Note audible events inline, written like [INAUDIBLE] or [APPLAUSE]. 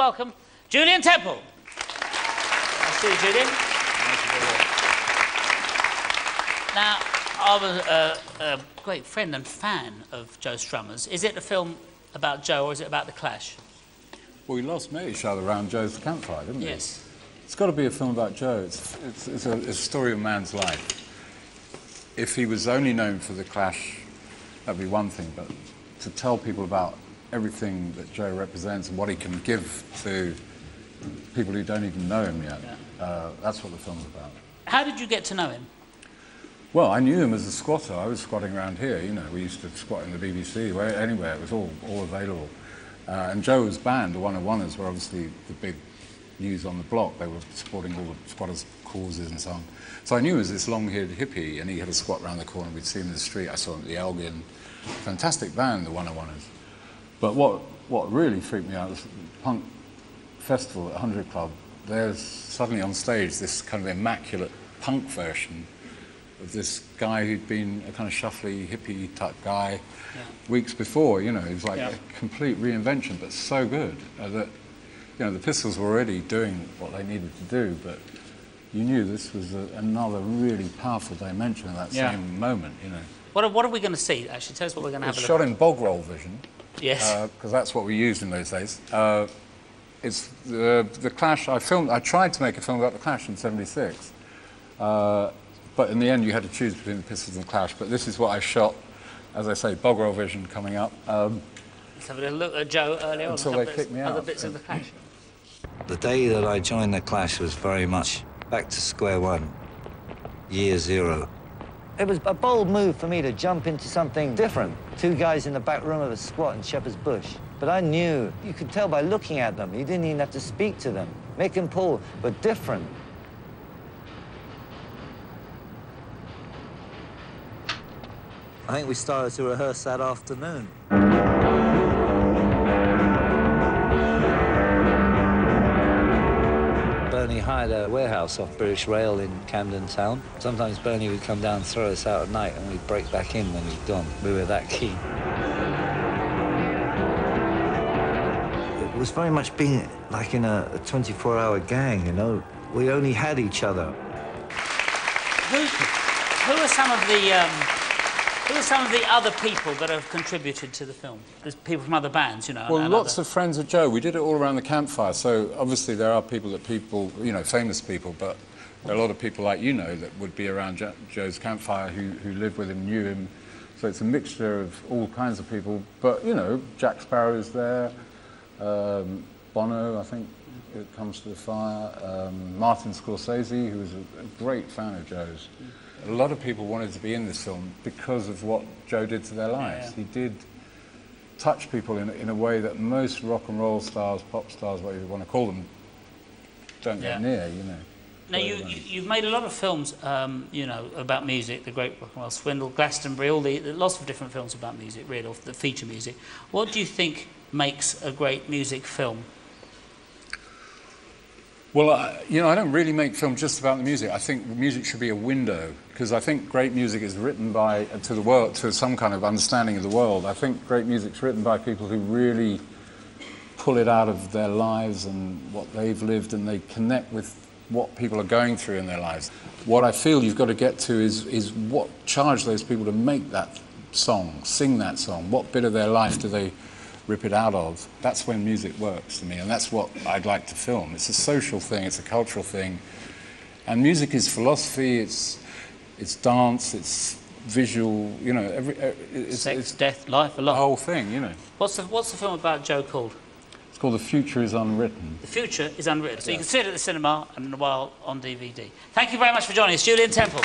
Welcome, Julien Temple. Nice to see you, Julien. Now, I was a, a great friend and fan of Joe Strummer's. Is it a film about Joe or is it about the Clash? Well, we last met each other around Joe's campfire, didn't we? Yes. It's got to be a film about Joe. It's, it's, it's, a, it's a story of a man's life. If he was only known for the Clash, that'd be one thing, but to tell people about everything that Joe represents and what he can give to people who don't even know him yet, Yeah. uh, that's what the film's about. How did you get to know him? Well, I knew him as a squatter. I was squatting around here, you know. We used to squat in the BBC, where, anywhere. It was all, all available. Uh, and Joe's band, the 101ers, were obviously the big news on the block. They were supporting all the squatters' causes and so on. So I knew he was this long-haired hippie, and he had a squat round the corner. We'd see him in the street. I saw him at the Elgin. Fantastic band, the 101ers. But what, what really freaked me out was the punk festival at 100 Club. There's suddenly on stage this kind of immaculate punk version of this guy who'd been a kind of shuffly hippie type guy Yeah. weeks before. You know, he was like Yeah. a complete reinvention, but so good uh, that you know the Pistols were already doing what they needed to do, but you knew this was a, another really powerful dimension of that Yeah. same moment. You know, What are, what are we going to see, actually? Tell us what we're going to it's have a shot in bog roll vision at. Yes. because that's what we used in those days. Uh, it's the, the Clash. I filmed. I tried to make a film about the Clash in '76, uh, but in the end, you had to choose between the Pistols and the Clash. But this is what I shot. As I say, bog vision coming up. Um, Let's have a little look at Joe earlier on. Until a they of kick me Other bits of the Clash. [CLEARS THROAT] The day that I joined the Clash was very much back to square one, year zero. It was a bold move for me to jump into something different. Two guys in the back room of a squat in Shepherd's Bush. But I knew, you could tell by looking at them, you didn't even have to speak to them. Mick and Paul were different. I think we started to rehearse that afternoon. Bernie hired a warehouse off British Rail in Camden Town. Sometimes Bernie would come down and throw us out at night and we'd break back in when he'd gone. We were that keen. It was very much being like in a 24-hour gang, you know. We only had each other. Who, who are some of the um, who are some of the other people that have contributed to the film? There's people from other bands, you know. well, and lots other- of friends of Joe. We did it all around the campfire. So obviously there are people that people, you know, famous people, but there are a lot of people like you know that would be around jo- Joe's campfire who, who lived with him, knew him. So it's a mixture of all kinds of people. But you know, Jack Sparrow is there. Um, Bono, I think, it comes to the fire. Um, Martin Scorsese, who was a, a great fan of Joe's. A lot of people wanted to be in this film because of what Joe did to their lives. Yeah. He did touch people in, in a way that most rock and roll stars, pop stars, whatever you want to call them, don't Yeah. get near, you know. Now, you, you, you've made a lot of films, um, you know, about music, The Great Rock and Roll Swindle, Glastonbury, all the, lots of different films about music, really, or the feature music. What do you think makes a great music film? Well, I, you know, I don't really make film just about the music. I think music should be a window because I think great music is written by to the world to some kind of understanding of the world. I think great music's written by people who really pull it out of their lives and what they've lived, and they connect with what people are going through in their lives. What I feel you've got to get to is is what charged those people to make that song, sing that song. What bit of their life do they rip it out of? That's when music works to me, and that's what I'd like to film. It's a social thing, it's a cultural thing, and music is philosophy. It's it's dance. It's visual. You know, every it's, Sex, it's death, life, a the whole thing. You know, What's the, what's the film about Joe called? it's called The Future Is Unwritten. The Future is Unwritten. So you can see it at the cinema and in a while on DVD. Thank you very much for joining us, Julien Temple.